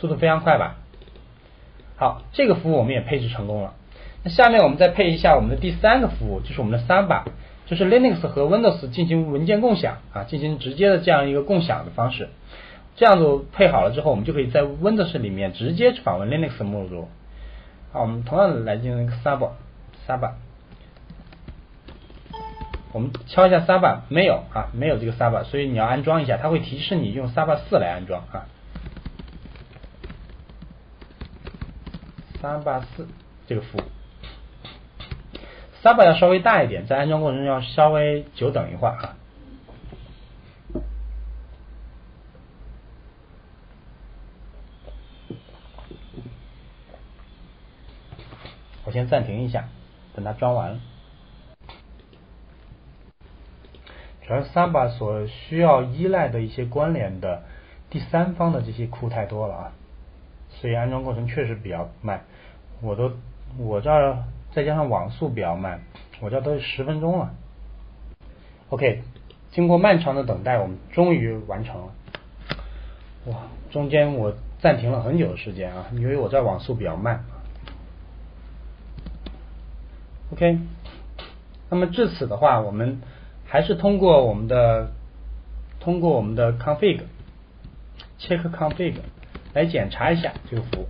速度非常快吧？好，这个服务我们也配置成功了。那下面我们再配一下我们的第三个服务，就是我们的 Samba，就是 Linux 和 Windows 进行文件共享啊，进行直接的这样一个共享的方式。这样子配好了之后，我们就可以在 Windows 里面直接访问 Linux 目录。好，我们同样的来进行一个 Samba，Samba。我们敲一下 saba 没有啊，没有这个 saba 所以你要安装一下，它会提示你用 saba 四来安装啊。三八四这个服务，Samba 要稍微大一点，在安装过程中要稍微久等一会儿啊。我先暂停一下，等它装完了。主要 Samba 所需要依赖的一些关联的第三方的这些库太多了啊，所以安装过程确实比较慢。我都我这儿再加上网速比较慢，我这都十分钟了。OK，经过漫长的等待，我们终于完成了。哇，中间我暂停了很久的时间啊，因为我这网速比较慢。OK，那么至此的话，我们。还是通过我们的通过我们的 config check config 来检查一下这个服务。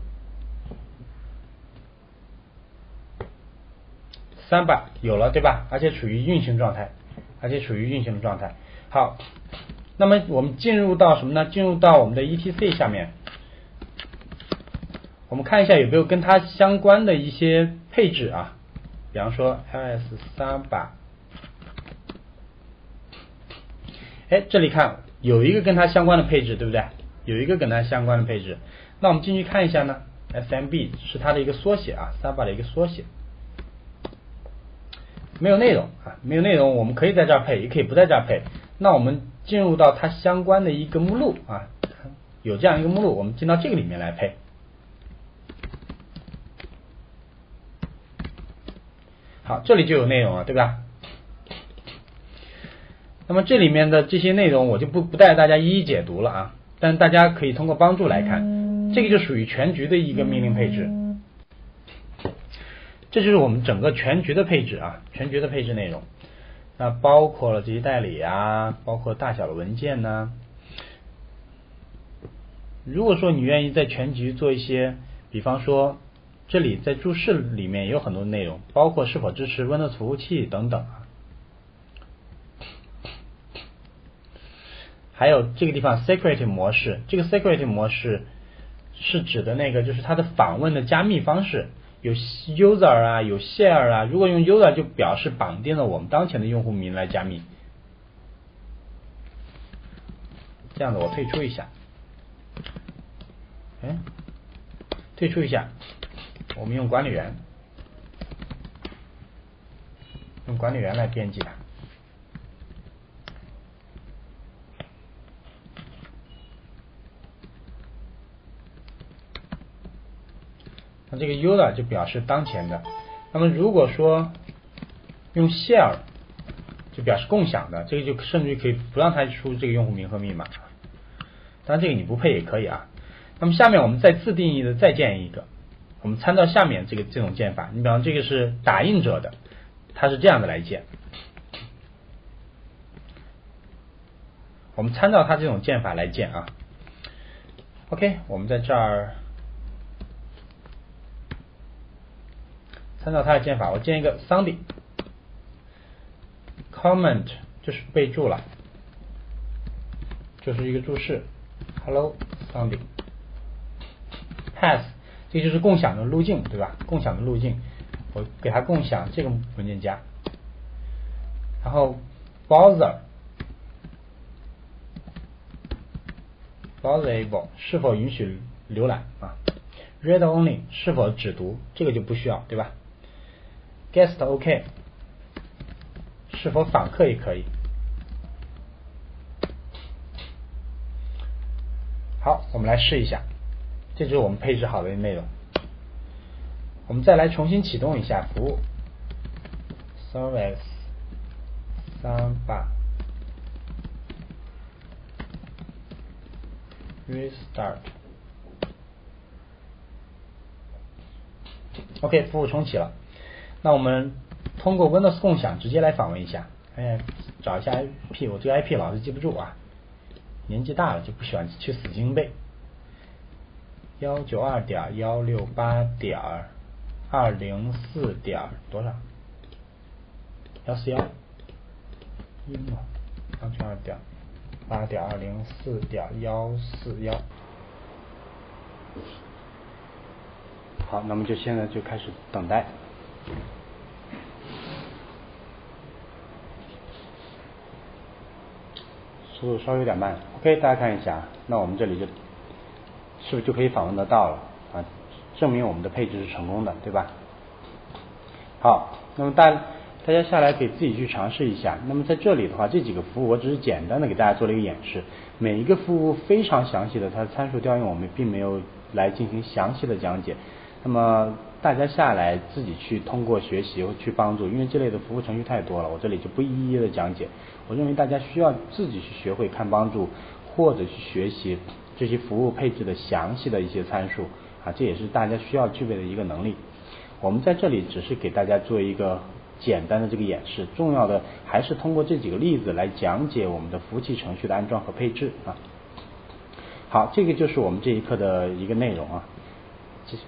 三百有了对吧？而且处于运行状态，而且处于运行的状态。好，那么我们进入到什么呢？进入到我们的 etc 下面，我们看一下有没有跟它相关的一些配置啊，比方说 ls 三百。哎，这里看有一个跟它相关的配置，对不对？有一个跟它相关的配置，那我们进去看一下呢。SMB 是它的一个缩写啊，Samba 的一个缩写。没有内容啊，没有内容，我们可以在这儿配，也可以不在这儿配。那我们进入到它相关的一个目录啊，有这样一个目录，我们进到这个里面来配。好，这里就有内容了，对吧？那么这里面的这些内容我就不不带大家一一解读了啊，但大家可以通过帮助来看，这个就属于全局的一个命令配置，这就是我们整个全局的配置啊，全局的配置内容，那包括了这些代理啊，包括大小的文件呢。如果说你愿意在全局做一些，比方说这里在注释里面有很多内容，包括是否支持 Windows 服务器等等。还有这个地方 security 模式，这个 security 模式是指的那个就是它的访问的加密方式，有 user 啊，有 share 啊，如果用 user 就表示绑定了我们当前的用户名来加密。这样的我退出一下，哎，退出一下，我们用管理员，用管理员来编辑它。那这个 user 就表示当前的，那么如果说用 share 就表示共享的，这个就甚至于可以不让它出这个用户名和密码，当然这个你不配也可以啊。那么下面我们再自定义的再建一个，我们参照下面这个这种建法，你比方这个是打印者的，它是这样的来建，我们参照它这种建法来建啊。OK，我们在这儿。参照它的建法，我建一个 Sunday，comment 就是备注了，就是一个注释，Hello soundy pass 这就是共享的路径，对吧？共享的路径，我给它共享这个文件夹，然后 browser，browserable 是否允许浏览？啊？read only 是否只读？这个就不需要，对吧？？guest OK，是否访客也可以。好，我们来试一下，这就是我们配置好的内容。我们再来重新启动一下服务，service 三八 restart。OK，服务重启了。那我们通过 Windows 共享直接来访问一下。哎，找一下 IP，我这个 IP 老是记不住啊。年纪大了就不喜欢去死记硬背。幺九二点幺六八点二零四点多少？幺四幺。一嘛，幺九二点八点二零四点幺四幺。好，那么就现在就开始等待。速度稍微有点慢，OK，大家看一下，那我们这里就是不是就可以访问得到了啊？证明我们的配置是成功的，对吧？好，那么大大家下来可以自己去尝试一下。那么在这里的话，这几个服务我只是简单的给大家做了一个演示，每一个服务非常详细的它的参数调用，我们并没有来进行详细的讲解。那么大家下来自己去通过学习去帮助，因为这类的服务程序太多了，我这里就不一一的讲解。我认为大家需要自己去学会看帮助，或者去学习这些服务配置的详细的一些参数啊，这也是大家需要具备的一个能力。我们在这里只是给大家做一个简单的这个演示，重要的还是通过这几个例子来讲解我们的服务器程序的安装和配置啊。好，这个就是我们这一课的一个内容啊。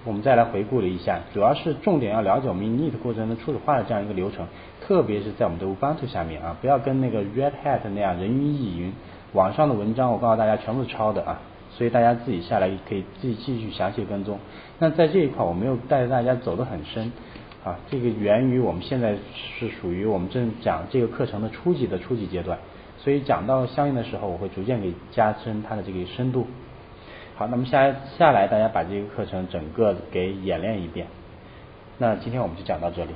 我们再来回顾了一下，主要是重点要了解我们 init 过程的初始化的这样一个流程，特别是在我们的 Ubuntu 下面啊，不要跟那个 Red Hat 那样人云亦云。网上的文章我告诉大家全部是抄的啊，所以大家自己下来可以自己继续详细跟踪。那在这一块我没有带着大家走得很深啊，这个源于我们现在是属于我们正讲这个课程的初级的初级阶段，所以讲到相应的时候，我会逐渐给加深它的这个深度。好，那么下下来，大家把这个课程整个给演练一遍。那今天我们就讲到这里。